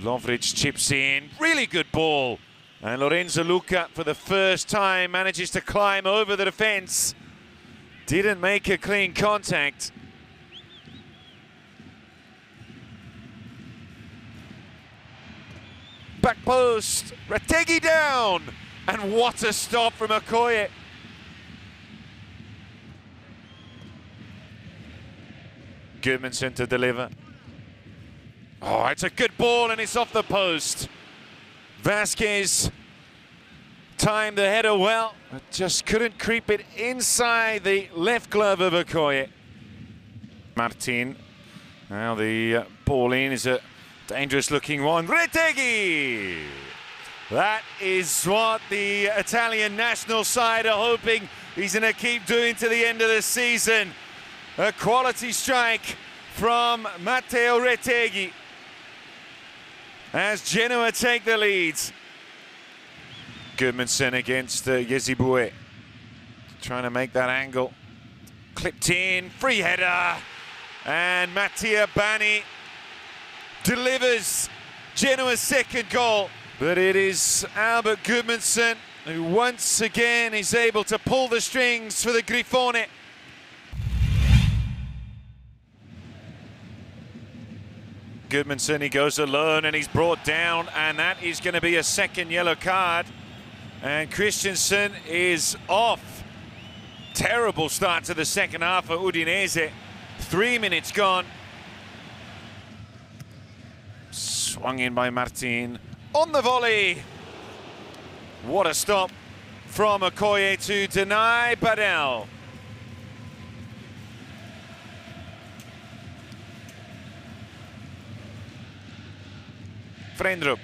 Lovric chips in, really good ball. And Lorenzo Lucca, for the first time, manages to climb over the defence. Didn't make a clean contact. Back post, Retegui down. And what a stop from Okoye. Gudmundsson to deliver. Oh, it's a good ball and it's off the post. Vasquez timed the header well, but just couldn't creep it inside the left glove of Okoye. Martin. Now the uh, ball in is a dangerous looking one. Retegui! That is what the Italian national side are hoping he's going to keep doing to the end of the season. A quality strike from Matteo Retegui as Genoa take the lead. Gudmundsson against uh, Ehizibue. Trying to make that angle. Clipped in, free header. And Mattia Bani delivers Genoa's second goal. But it is Albert Gudmundsson who once again is able to pull the strings for the Grifone. Gudmundsson, he goes alone and he's brought down, and that is going to be a second yellow card. And Kristensen is off. Terrible start to the second half for Udinese. Three minutes gone. Swung in by Martin. On the volley. What a stop from Okoye to deny Badelj. Frendrup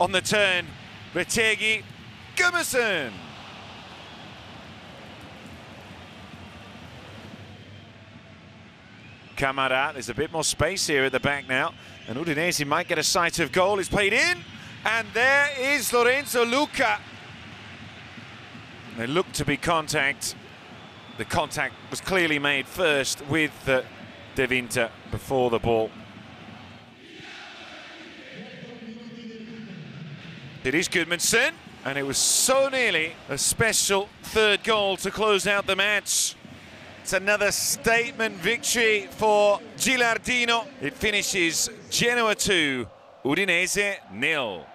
on the turn. Retegui, Gudmundsson. Kamara, there's a bit more space here at the back now. And Udinese might get a sight of goal. It's played in. And there is Lorenzo Lucca. There looked to be contact. The contact was clearly made first with uh, De Winter before the ball. It is Gudmundsson, and it was so nearly a special third goal to close out the match. It's another statement victory for Gilardino. It finishes Genoa 2, Udinese nil.